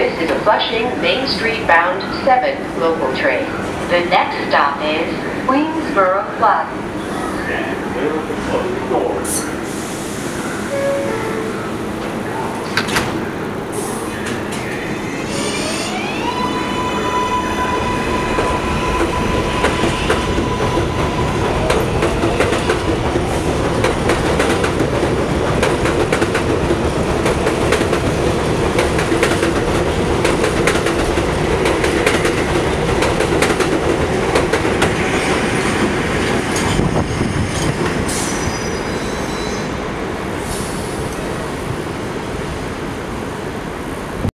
This is a Flushing Main Street bound 7 local train. The next stop is Queensboro Plaza.